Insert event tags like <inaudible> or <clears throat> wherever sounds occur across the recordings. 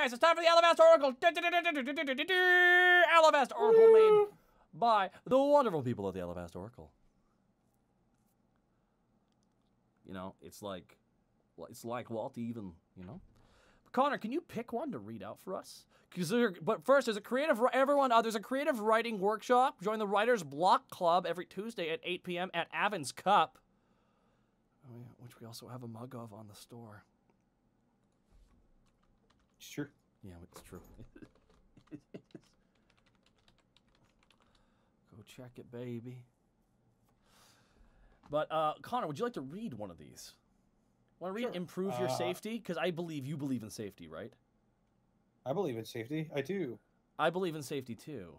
Guys, it's time for the Alivast Oracle. Alivast Oracle made by the wonderful people of the Alivast Oracle. You know, it's like, it's like Walt even, you know. Connor, can you pick one to read out for us? Because but first, there's a creative everyone. Uh, there's a creative writing workshop. Join the Writers Block Club every Tuesday at 8 p.m. at Avon's Cup, which we also have a mug of on the store. Sure. Yeah, it's true. <laughs> Go check it, baby. But uh, Connor, would you like to read one of these? Want to read Sure. "Improve Your Uh, Safety"? Because I believe you believe in safety, right? I believe in safety. I do. I believe in safety too.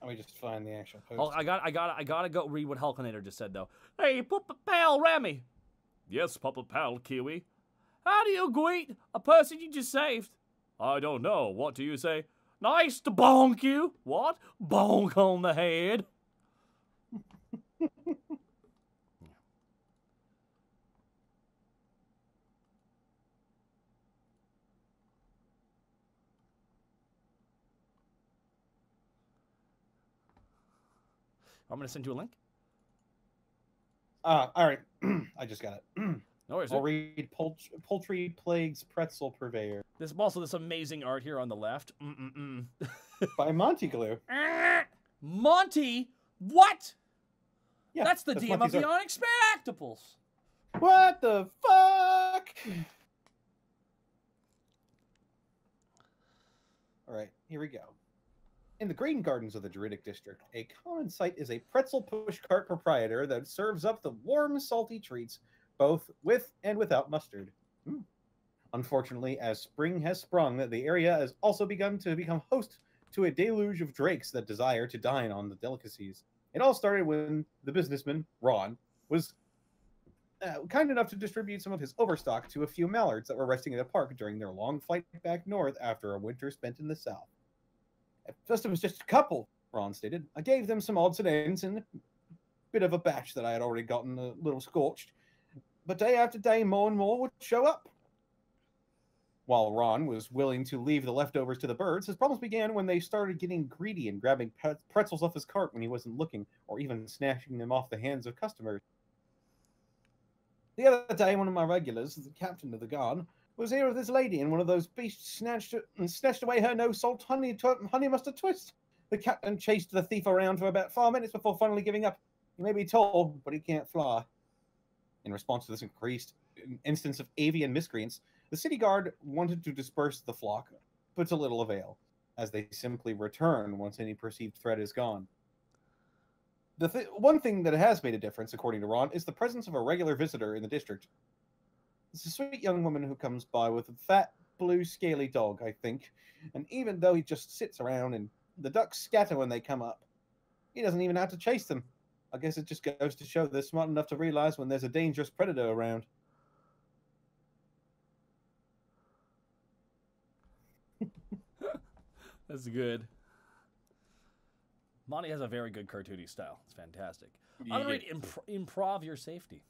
Let me just find the actual post. Oh, I got, I got, I gotta go read what Hulkinator just said though. Hey, Papa Pal Remy. Yes, Papa Pal Kiwi. How do you greet a person you just saved? I don't know. What do you say? Nice to bonk you. What? Bonk on the head. I'm gonna send you a link. Ah, all right. <clears throat> I just got it. <clears throat> No worries. I'll read Poult- Poultry Plagues Pretzel Purveyor There's also this amazing art here on the left. Mm-mm-mm. by Monty Glue. <laughs> Monty, what? Yeah, that's the DM of the. Unexpectables. What the fuck? All right, here we go. In the Green Gardens of the Druidic District, a common sight is a pretzel pushcart proprietor that serves up the warm, salty treats, both with and without mustard. Hmm. Unfortunately, as spring has sprung, the area has also begun to become host to a deluge of drakes that desire to dine on the delicacies. It all started when the businessman, Ron, was uh, kind enough to distribute some of his overstock to a few mallards that were resting in a park during their long flight back north after a winter spent in the south. At it was just a couple, Ron stated. I gave them some odds and ends and a bit of a batch that I had already gotten a little scorched. But day after day, more and more would show up. While Ron was willing to leave the leftovers to the birds, his problems began when they started getting greedy and grabbing pretzels off his cart when he wasn't looking, or even snatching them off the hands of customers. The other day, one of my regulars, the captain of the guard, was here with this lady, and one of those beasts snatched and snatched away her no salt honey honey mustard twist. The captain chased the thief around for about five minutes before finally giving up. He may be tall, but he can't fly. In response to this increased instance of avian miscreants, the city guard wanted to disperse the flock, but to little avail, as they simply return once any perceived threat is gone. The th- one thing that has made a difference, according to Ron, is the presence of a regular visitor in the district. It's a sweet young woman who comes by with a fat, blue, scaly dog, I think, and even though he just sits around and the ducks scatter when they come up, he doesn't even have to chase them. I guess it just goes to show they're smart enough to realize when there's a dangerous predator around. <laughs> That's good. Monty has a very good cartoony style. It's fantastic. I'm gonna read imp- improv your safety.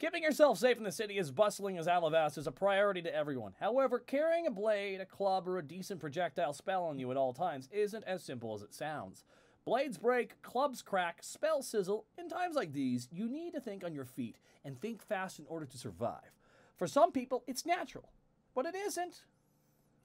Keeping yourself safe in the city as bustling as Alivast is a priority to everyone. However, carrying a blade, a club, or a decent projectile spell on you at all times isn't as simple as it sounds. Blades break, clubs crack, spells sizzle. In times like these, you need to think on your feet and think fast in order to survive. For some people, it's natural, but it isn't.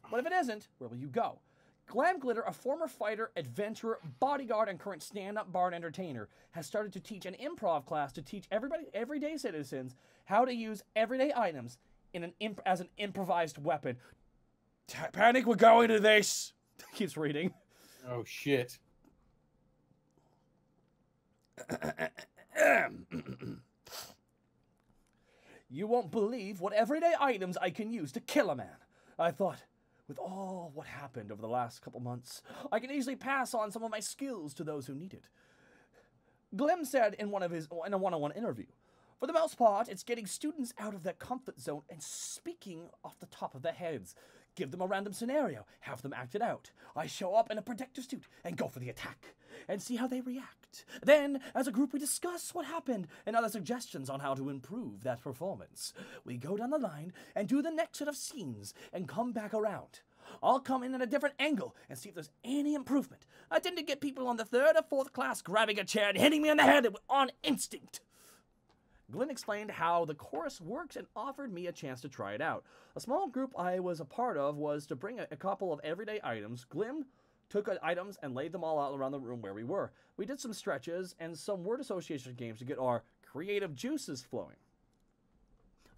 But if it isn't, where will you go? Glam Glitter, a former fighter, adventurer, bodyguard, and current stand-up bar and entertainer, has started to teach an improv class to teach everybody, everyday citizens, how to use everyday items in an imp- as an improvised weapon. T- panic, we're going to this. <laughs> Keeps reading. Oh shit. <coughs> You won't believe what everyday items I can use to kill a man. I thought, with all what happened over the last couple months, I can easily pass on some of my skills to those who need it. Glim said in one of his in a one-on-one interview, for the most part, it's getting students out of their comfort zone and speaking off the top of their heads, give them a random scenario, have them act it out. I show up in a protective suit and go for the attack and see how they react. Then, as a group, we discuss what happened and other suggestions on how to improve that performance. We go down the line and do the next set of scenes and come back around. I'll come in at a different angle and see if there's any improvement. I tend to get people on the third or fourth class grabbing a chair and hitting me on the head on instinct. Glenn explained how the chorus works and offered me a chance to try it out. A small group I was a part of was to bring a, a couple of everyday items. Glim took items and laid them all out around the room where we were. We did some stretches and some word association games to get our creative juices flowing.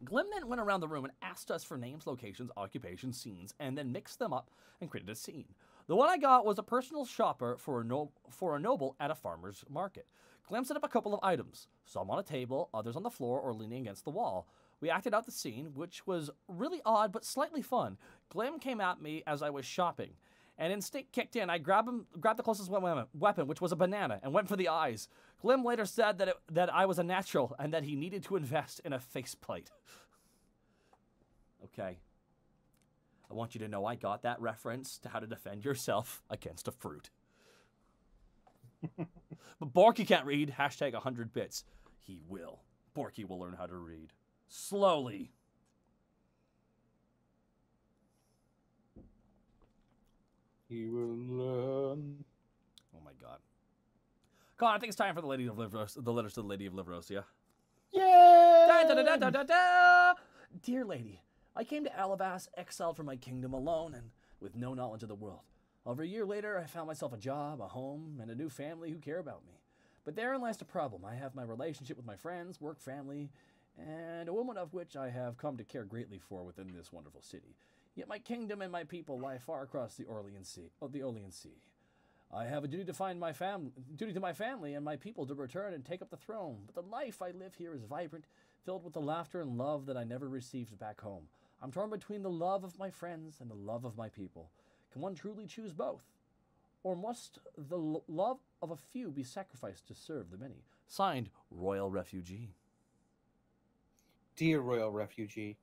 Glim then went around the room and asked us for names, locations, occupations, scenes, and then mixed them up and created a scene. The one I got was a personal shopper for a, no- for a noble at a farmer's market. Glim set up a couple of items, some on a table, others on the floor or leaning against the wall. We acted out the scene, which was really odd but slightly fun. Glim came at me as I was shopping, and instinct kicked in. I grabbed him, grabbed the closest weapon, which was a banana, and went for the eyes. Glim later said that it, that I was a natural and that he needed to invest in a faceplate. okay. I want you to know I got that reference to how to defend yourself against a fruit. <laughs> but Borky can't read. Hashtag 100 bits. He will. Borky will learn how to read. Slowly. He will learn. Oh my god. Come on, I think it's time for the Lady of Livros- uh, the letters to the Lady of Livrosea. Yeah. Da, da, da, da, da, da. Dear lady, I came to Alavas exiled from my kingdom alone and with no knowledge of the world. Over a year later, I found myself a job, a home, and a new family who care about me. But therein lies the problem. I have my relationship with my friends, work, family, and a woman of which I have come to care greatly for within this wonderful city. Yet my kingdom and my people lie far across the Orlean Sea. Oh, the Orlean Sea. I have a duty to find my fam- duty to my family and my people to return and take up the throne. But the life I live here is vibrant, filled with the laughter and love that I never received back home. I'm torn between the love of my friends and the love of my people. Can one truly choose both? Or must the love of a few be sacrificed to serve the many? Signed, Royal Refugee. Dear royal refugee,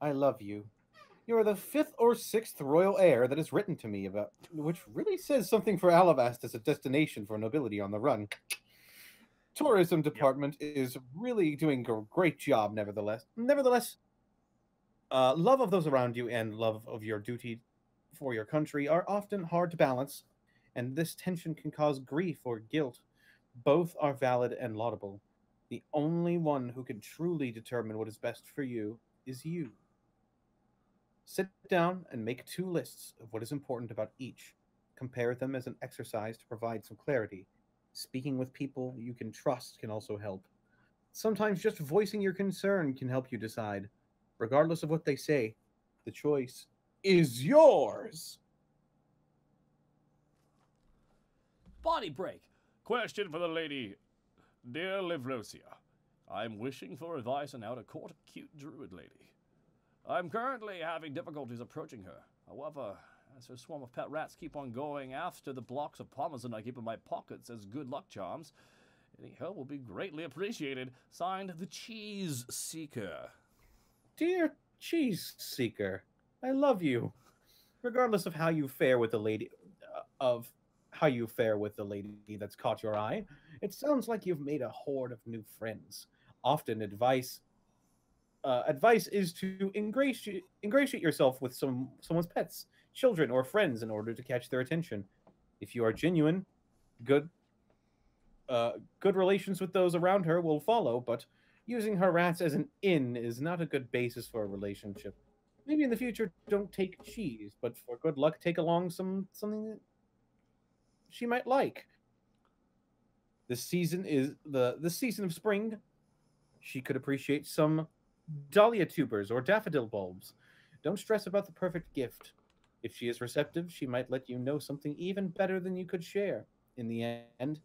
I love you. You are the fifth or sixth royal heir that is written to me about, which really says something for Alivast as a destination for nobility on the run. Tourism department is really doing a great job, nevertheless. Nevertheless, uh, love of those around you and love of your duty for your country are often hard to balance, and this tension can cause grief or guilt. Both are valid and laudable. The only one who can truly determine what is best for you is you. Sit down and make two lists of what is important about each. Compare them as an exercise to provide some clarity. Speaking with people you can trust can also help. Sometimes just voicing your concern can help you decide. Regardless of what they say, the choice is yours. Body break. Question for the lady. Dear Livrosea, I'm wishing for advice on how to court a cute druid lady. I'm currently having difficulties approaching her. However, as her swarm of pet rats keep on going after the blocks of parmesan I keep in my pockets as good luck charms, any help will be greatly appreciated. Signed, the Cheese Seeker. Dear Cheese Seeker, I love you. Regardless of how you fare with the lady, uh, of how you fare with the lady that's caught your eye, it sounds like you've made a horde of new friends. Often, advice uh, advice is to ingratiate, ingratiate yourself with some someone's pets, children, or friends in order to catch their attention. If you are genuine, good uh, good relations with those around her will follow, but using her rats as an in is not a good basis for a relationship. Maybe in the future, don't take cheese, but for good luck, take along some something that she might like. This season is the the season of spring. She could appreciate some dahlia tubers or daffodil bulbs. Don't stress about the perfect gift. If she is receptive, she might let you know something even better than you could share. In the end,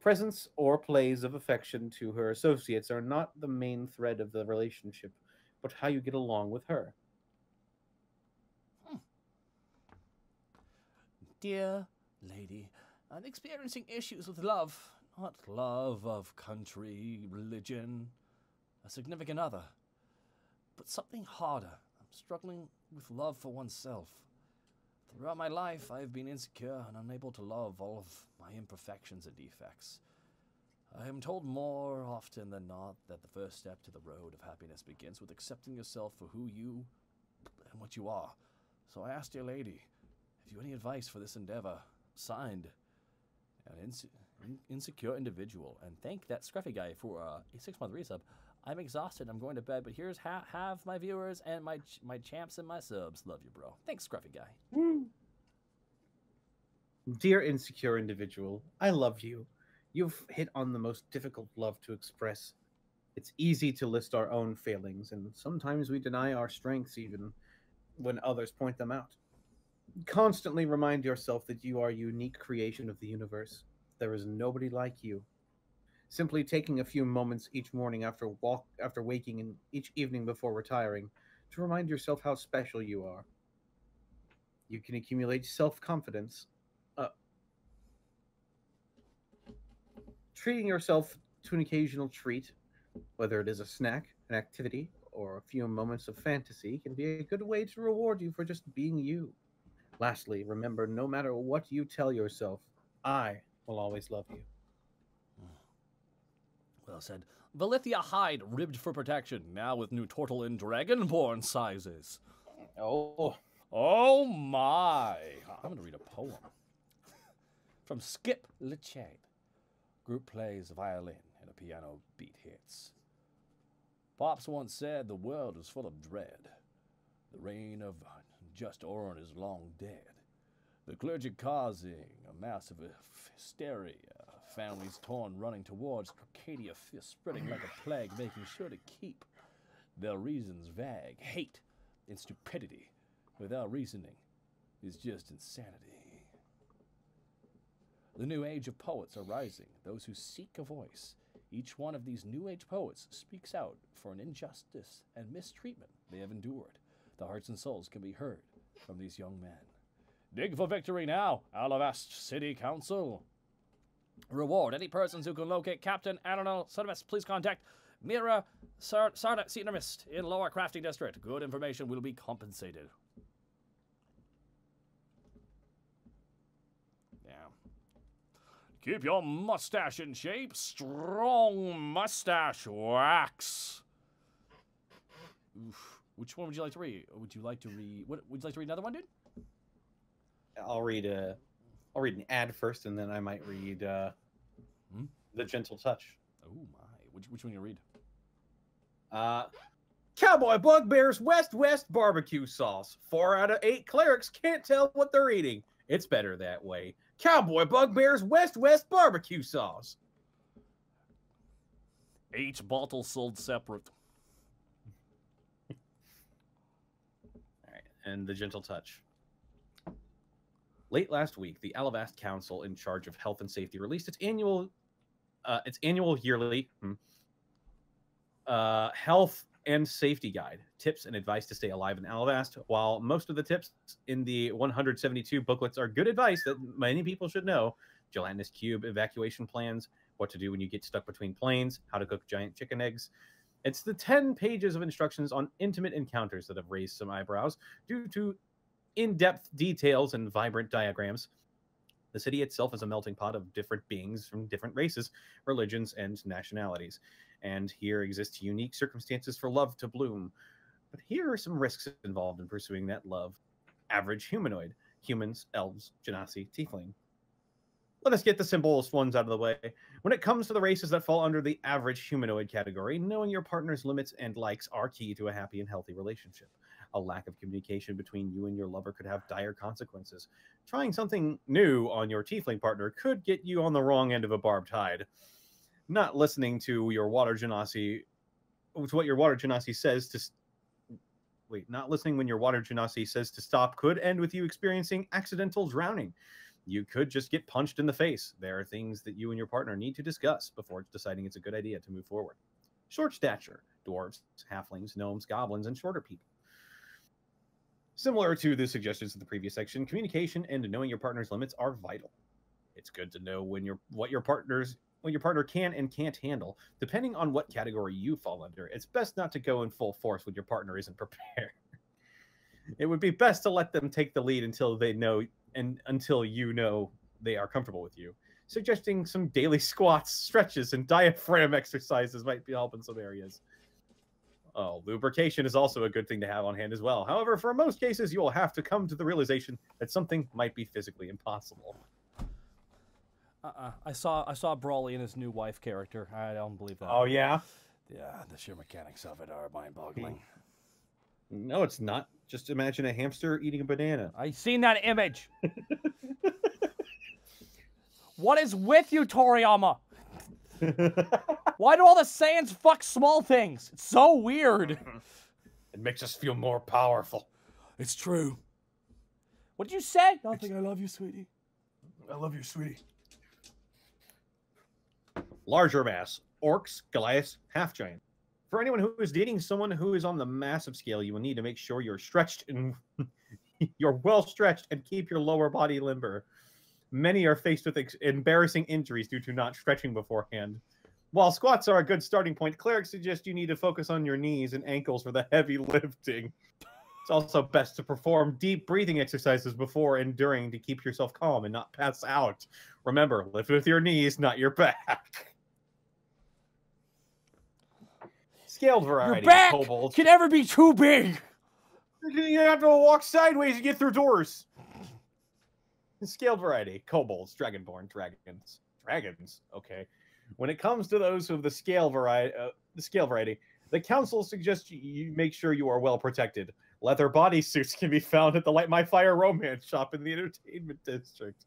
presents or plays of affection to her associates are not the main thread of the relationship, but how you get along with her. Hmm. Dear lady, I'm experiencing issues with love. Not love of country, religion, a significant other, but something harder, I'm struggling with love for oneself. Throughout my life, I have been insecure and unable to love all of my imperfections and defects. I am told more often than not that the first step to the road of happiness begins with accepting yourself for who you and what you are. So I asked your lady, have you any advice for this endeavor? Signed, an inse- insecure individual. And thank that scruffy guy for uh, a six month resub. I'm exhausted. I'm going to bed, but here's ha- have my viewers and my ch- my champs and my subs. Love you, bro. Thanks, scruffy guy. Dear insecure individual, I love you. You've hit on the most difficult love to express. It's easy to list our own failings, and sometimes we deny our strengths even when others point them out. Constantly remind yourself that you are a unique creation of the universe. There is nobody like you. Simply taking a few moments each morning after walk after waking and each evening before retiring to remind yourself how special you are. You can accumulate self-confidence uh, treating yourself to an occasional treat, whether it is a snack, an activity, or a few moments of fantasy, can be a good way to reward you for just being you. Lastly, remember no matter what you tell yourself, I will always love you. Said. Valithia hide ribbed for protection, now with new turtle and dragonborn sizes. Oh, Oh my! I'm gonna read a poem from Skip Lechabe. Group plays violin and a piano beat hits. Pops once said the world is full of dread. The reign of just Orin is long dead. The clergy causing a massive hysteria. Families torn running towards Arcadia fist spreading like a plague, making sure to keep their reasons vague. Hate and stupidity without reasoning is just insanity. The new age of poets are rising, those who seek a voice. Each one of these new age poets speaks out for an injustice and mistreatment they have endured. The hearts and souls can be heard from these young men. Dig for victory now, Alivast City Council. Reward any persons who can locate Captain Adonal Sudamist. Please contact Mira Sar- Sarda in Lower Crafting District. Good information will be compensated. Yeah. Keep your mustache in shape. Strong mustache wax. Oof. Which one would you like to read? Would you like to read? What would you like to read? Another one, dude? I'll read a, I'll read an ad first, and then I might read uh, Hmm? the gentle touch. Oh my! Which which one you read? Uh, Cowboy Bugbear's West West barbecue sauce. Four out of eight clerics can't tell what they're eating. It's better that way. Cowboy Bugbear's West West barbecue sauce. Each bottle sold separate. <laughs> All right, and the gentle touch. Late last week, the Alivast Council, in charge of health and safety, released its annual, uh, its annual yearly hmm, uh, health and safety guide, tips and advice to stay alive in Alivast. While most of the tips in the 172 booklets are good advice that many people should know, gelatinous cube evacuation plans, what to do when you get stuck between planes, how to cook giant chicken eggs. It's the 10 pages of instructions on intimate encounters that have raised some eyebrows due to in depth details and vibrant diagrams. The city itself is a melting pot of different beings from different races, religions, and nationalities. And here exist unique circumstances for love to bloom. But here are some risks involved in pursuing that love. Average humanoid humans, elves, genasi, tiefling. Let us get the simplest ones out of the way. When it comes to the races that fall under the average humanoid category, knowing your partner's limits and likes are key to a happy and healthy relationship. A lack of communication between you and your lover could have dire consequences. Trying something new on your tiefling partner could get you on the wrong end of a barbed hide. Not listening to your water genasi, to what your water genasi says to wait, not listening when your water genasi says to stop could end with you experiencing accidental drowning. You could just get punched in the face. There are things that you and your partner need to discuss before deciding it's a good idea to move forward. Short stature, dwarves, halflings, gnomes, goblins, and shorter people. Similar to the suggestions in the previous section, communication and knowing your partner's limits are vital. It's good to know when your what your partner's when your partner can and can't handle, depending on what category you fall under. It's best not to go in full force when your partner isn't <laughs> prepared. it would be best to let them take the lead until they know and until you know they are comfortable with you. Suggesting some daily <laughs> squats, stretches, and diaphragm <laughs> exercises might be help in some areas. Oh, lubrication is also a good thing to have on hand as well. However, for most cases, you will have to come to the realization that something might be physically impossible. Uh-uh. I saw I saw Brawley and his new wife character. I don't believe that. Oh yeah. Yeah, the sheer mechanics of it are mind-boggling. Hmm. No, it's not. Just imagine a hamster eating a banana. I seen that image. <laughs> what is with you, Toriyama? Why do all the Saiyans fuck small things? It's so weird. <laughs> It makes us feel more powerful. It's true. What did you say? Nothing. I love you, sweetie. I love you, sweetie. Larger mass. Orcs, Goliaths, half giant. For anyone who is dating someone who is on the massive scale, you will need to make sure you're stretched and <laughs> you're well stretched and keep your lower body limber. Many are faced with ex- embarrassing injuries due to not stretching beforehand. While squats are a good starting point, clerics suggest you need to focus on your knees and ankles for the heavy <laughs> lifting. It's also best to perform deep breathing exercises before and during to keep yourself calm and not pass out. Remember, lift with your knees, not your back. Scaled variety. Your back kobolds. can never be too big. You have to walk sideways to get through doors. Scaled variety, kobolds, dragonborn, dragons, dragons. Okay. When it comes to those of the scale variety, uh, the scale variety, the council suggests you make sure you are well protected. Leather bodysuits can be found at the Light My Fire Romance Shop in the entertainment district.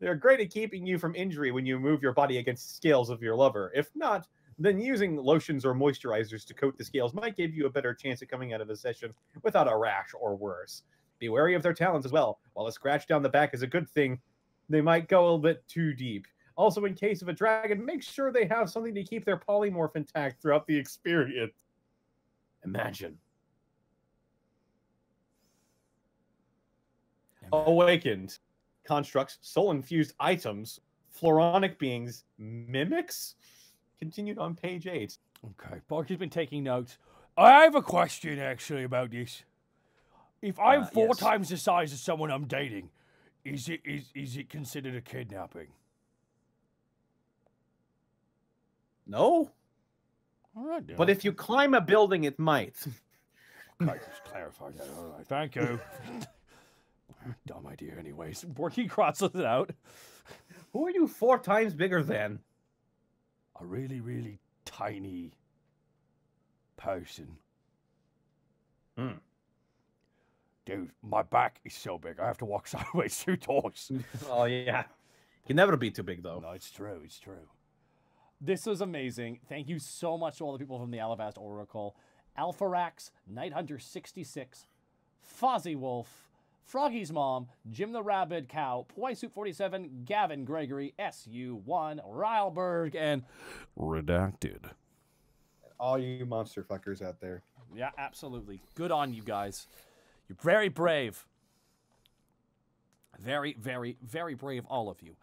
They're great at keeping you from injury when you move your body against scales of your lover. If not, then using lotions or moisturizers to coat the scales might give you a better chance at coming out of the session without a rash or worse. Be wary of their talons as well. While a scratch down the back is a good thing, they might go a little bit too deep. Also, in case of a dragon, make sure they have something to keep their polymorph intact throughout the experience. Imagine. Awakened. Constructs, soul infused items, floronic beings, mimics? Continued on page 8. Okay, Barky's been taking notes. I have a question actually about this. If I'm Uh, four yes. times the size of someone I'm dating, is it is is it considered a kidnapping? No? All right, then. But if you climb a building, it might. <laughs> I just clarified that. All right, thank you. <laughs> Dumb idea, anyways. Borky crosses it out. Who are you four times bigger than? a really really tiny person. Hmm. Dude, my back is so big. I have to walk <laughs> sideways through doors. <laughs> Oh, yeah. Can never be too big, though. No, it's true. It's true. This was amazing. Thank you so much to all the people from the Alivast Oracle. Alpharax, Night Hunter 66, Fozzie Wolf, Froggy's Mom, Jim the Rabid Cow, Poisuit 47, Gavin Gregory, SU1, Rylberg, and Redacted. All you monster fuckers out there. Yeah, absolutely. Good on you guys. You're very brave. Very, very, very brave, all of you.